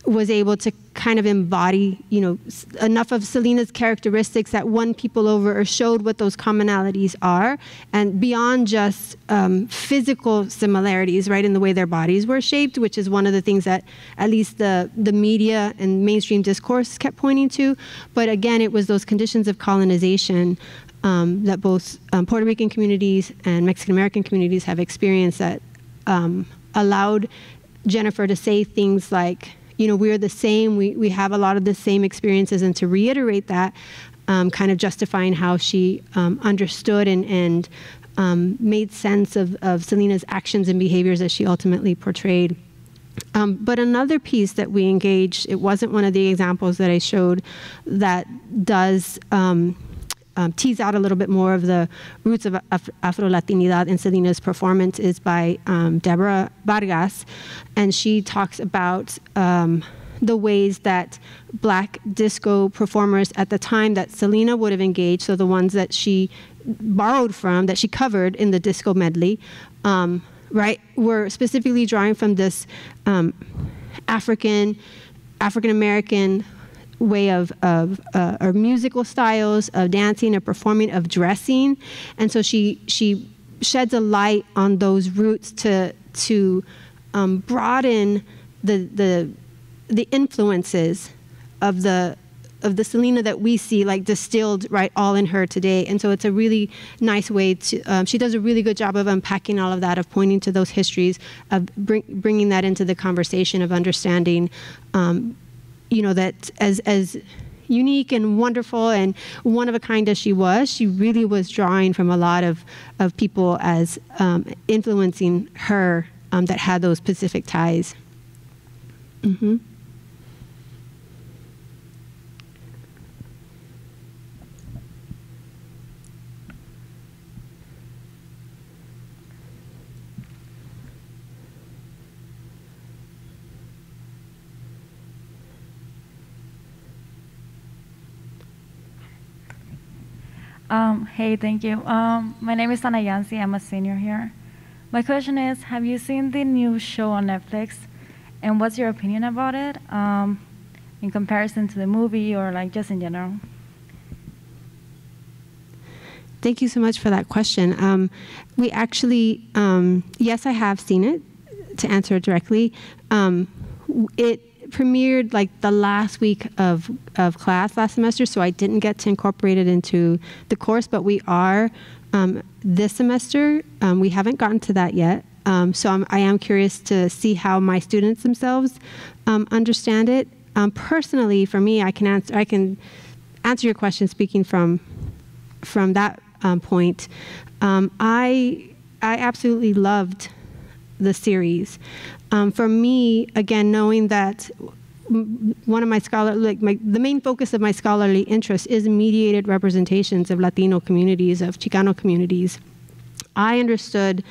was able to kind of embody, you know, enough of Selena's characteristics that won people over or showed what those commonalities are, and beyond just um, physical similarities, right, in the way their bodies were shaped, which is one of the things that at least the the media and mainstream discourse kept pointing to. But again, it was those conditions of colonization um, that both um, Puerto Rican communities and Mexican American communities have experienced that um, allowed Jennifer to say things like you know, we're the same, we, we have a lot of the same experiences. And to reiterate that, um, kind of justifying how she um, understood and, and um, made sense of, of Selena's actions and behaviors as she ultimately portrayed. Um, but another piece that we engaged, it wasn't one of the examples that I showed that does um, tease out a little bit more of the roots of Af Afro Latinidad in Selena's performance is by um, Deborah Vargas, and she talks about um, the ways that black disco performers at the time that Selena would have engaged, so the ones that she borrowed from, that she covered in the disco medley, um, right, were specifically drawing from this um, African, African American way of, of uh, or musical styles of dancing or performing of dressing and so she she sheds a light on those roots to to um, broaden the the the influences of the of the Selena that we see, like distilled right all in her today. And so it's a really nice way to. Um, she does a really good job of unpacking all of that, of pointing to those histories, of bring, bringing that into the conversation, of understanding, um, you know, that as as unique and wonderful and one of a kind as she was, she really was drawing from a lot of, of people as um, influencing her um, that had those specific ties. Mm-hmm. Um, hey, thank you. Um, my name is Ana Yancy. I'm a senior here. My question is, have you seen the new show on Netflix, and what's your opinion about it um, in comparison to the movie or like just in general? Thank you so much for that question. Um, we actually, um, yes, I have seen it. To answer it directly, um, it premiered like the last week of, of class last semester, so I didn't get to incorporate it into the course, but we are um, this semester. Um, we haven't gotten to that yet. Um, so I'm, I am curious to see how my students themselves um, understand it. Um, personally, for me, I can answer, I can answer your question speaking from, from that um, point. I, I absolutely loved the series. Um, for me, again, knowing that one of my scholar, like my, the main focus of my scholarly interest is mediated representations of Latino communities, of Chicano communities. I understood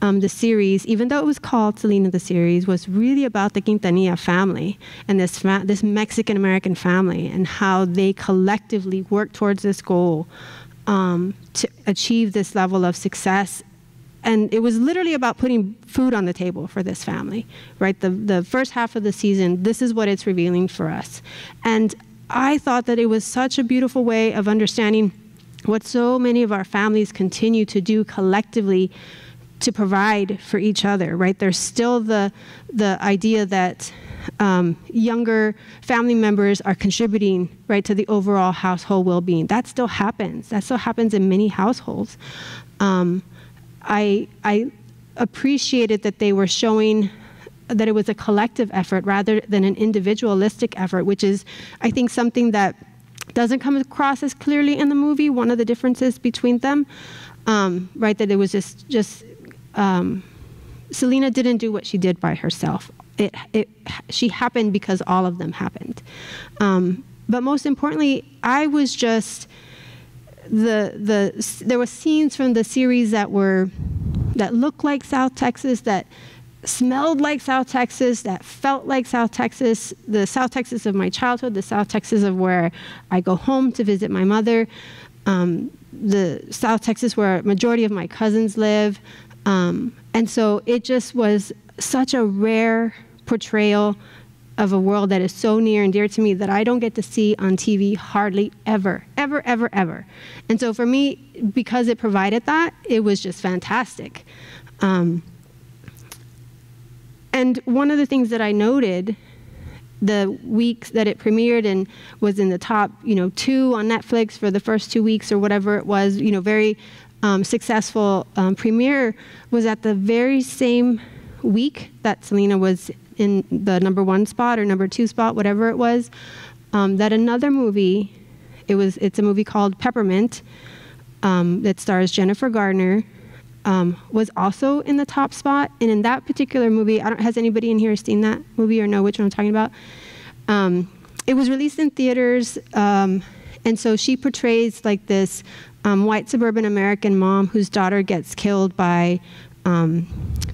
um, the series, even though it was called Selena the series, was really about the Quintanilla family and this fa- this Mexican American family and how they collectively worked towards this goal um, to achieve this level of success and it was literally about putting food on the table for this family, right? The, the first half of the season, this is what it's revealing for us. And I thought that it was such a beautiful way of understanding what so many of our families continue to do collectively to provide for each other, right? There's still the, the idea that um, younger family members are contributing, right, to the overall household well being. That still happens. That still happens in many households. Um, I, I appreciated that they were showing that it was a collective effort rather than an individualistic effort, which is, I think, something that doesn't come across as clearly in the movie. One of the differences between them, um, right? That it was just just um, Selena didn't do what she did by herself. It, it she happened because all of them happened. Um, but most importantly, I was just the the there were scenes from the series that were that looked like South Texas that smelled like South Texas, that felt like South Texas, the South Texas of my childhood, the South Texas of where I go home to visit my mother, um, the South Texas where a majority of my cousins live. Um, and so it just was such a rare portrayal of a world that is so near and dear to me that I don't get to see on TV hardly ever, ever, ever, ever. And so for me, because it provided that, it was just fantastic. Um, and one of the things that I noted the weeks that it premiered and was in the top, you know, two on Netflix for the first two weeks or whatever it was, you know, very um, successful um, premiere was at the very same week that Selena was in the number one spot or number two spot, whatever it was, um, that another movie, it was it's a movie called Peppermint um, that stars Jennifer Garner, um, was also in the top spot. And in that particular movie, I don't has anybody in here seen that movie or know which one I'm talking about? Um, it was released in theaters, um, and so she portrays like this um, white suburban American mom whose daughter gets killed by um,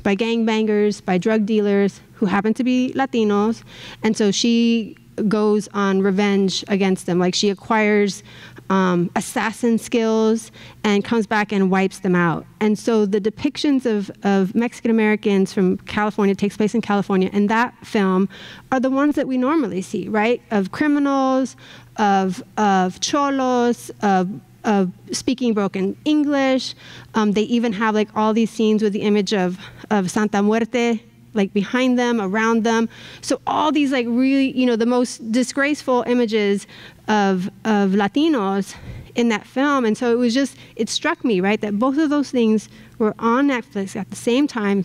by gangbangers, by drug dealers who happen to be Latinos. And so she goes on revenge against them. Like she acquires um, assassin skills and comes back and wipes them out. And so the depictions of, of Mexican Americans from California takes place in California, and that film are the ones that we normally see, right? Of criminals, of, of cholos, of of speaking broken English. Um, they even have like all these scenes with the image of, of Santa Muerte, like behind them, around them. So all these like really, you know, the most disgraceful images of, of Latinos in that film. And so it was just, it struck me, right, that both of those things were on Netflix at the same time,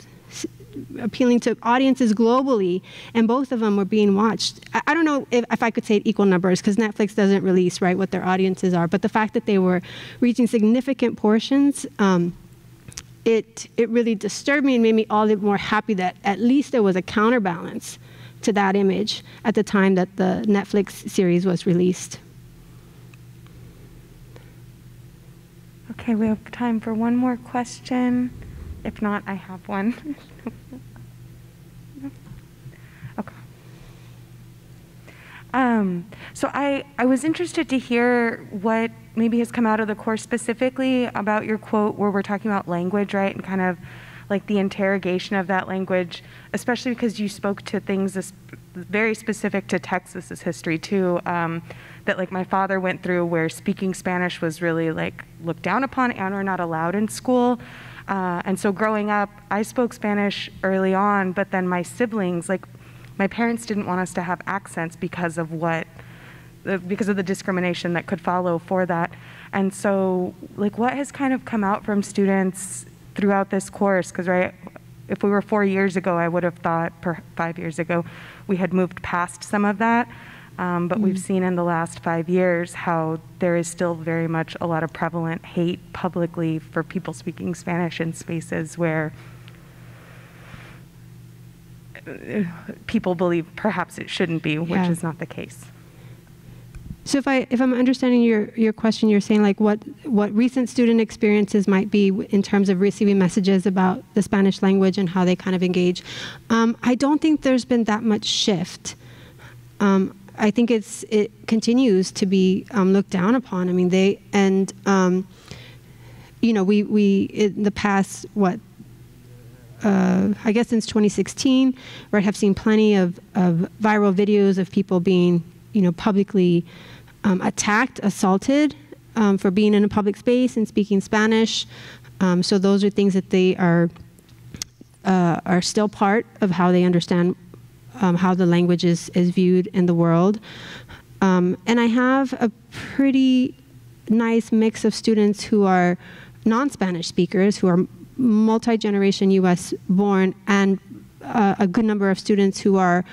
appealing to audiences globally, and both of them were being watched. I, I don't know if, if, I could say equal numbers because Netflix doesn't release right what their audiences are, but the fact that they were reaching significant portions. Um, it, it really disturbed me and made me all the more happy that at least there was a counterbalance to that image at the time that the Netflix series was released. Okay, we have time for one more question. If not, I have one. Um, so I, I was interested to hear what maybe has come out of the course specifically about your quote where we're talking about language, right? And kind of like the interrogation of that language, especially because you spoke to things very specific to Texas's history too. Um, that like my father went through where speaking Spanish was really like looked down upon and or not allowed in school. Uh, and so growing up, I spoke Spanish early on, but then my siblings, like my parents didn't want us to have accents because of what, because of the discrimination that could follow for that. And so, like, what has kind of come out from students throughout this course? Because, right, if we were four years ago, I would have thought, per five years ago, we had moved past some of that. Um, but mm we've seen in the last five years how there is still very much a lot of prevalent hate publicly for people speaking Spanish in spaces where people believe perhaps it shouldn't be, which yeah. is not the case. So if I if I'm understanding your your question, you're saying like what what recent student experiences might be in terms of receiving messages about the Spanish language and how they kind of engage. Um, I don't think there's been that much shift. Um, I think it's it continues to be um, looked down upon. I mean, they and um, you know we we in the past what uh, I guess since 2016, right, have seen plenty of, of viral videos of people being you know publicly um, attacked, assaulted um, for being in a public space and speaking Spanish. Um, so those are things that they are uh, are still part of how they understand um, how the language is, is viewed in the world. Um, and I have a pretty nice mix of students who are non Spanish speakers, who are multi generation US born, and uh, a good number of students who are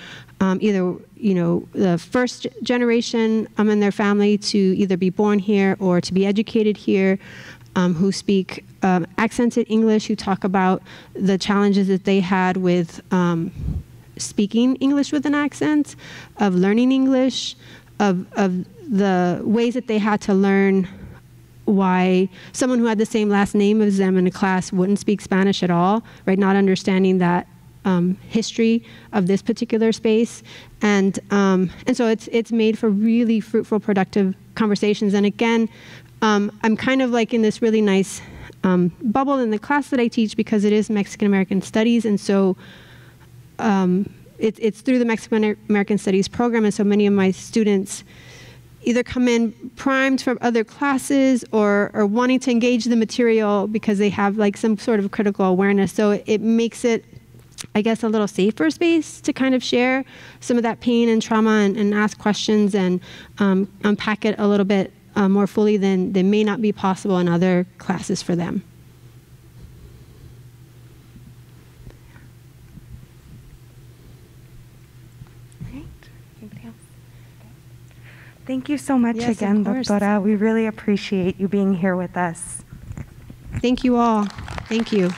um, either you know the first generation um, in their family to either be born here or to be educated here um, who speak um, accented english who talk about the challenges that they had with um, speaking English with an accent, of learning English, of, of the ways that they had to learn why someone who had the same last name as them in a class wouldn't speak Spanish at all, right? Not understanding that um, history of this particular space, and um, and so it's it's made for really fruitful, productive conversations. And again, um, I'm kind of like in this really nice um, bubble in the class that I teach because it is Mexican American Studies, and so um, it, it's through the Mexican American Studies program, and so many of my students either come in primed from other classes or, or wanting to engage the material because they have like some sort of critical awareness. So it, makes it, I guess, a little safer space to kind of share some of that pain and trauma and, and ask questions and um, unpack it a little bit uh, more fully than, than may not be possible in other classes for them. Thank you so much yes, again, Doctora. We really appreciate you being here with us. Thank you all. Thank you.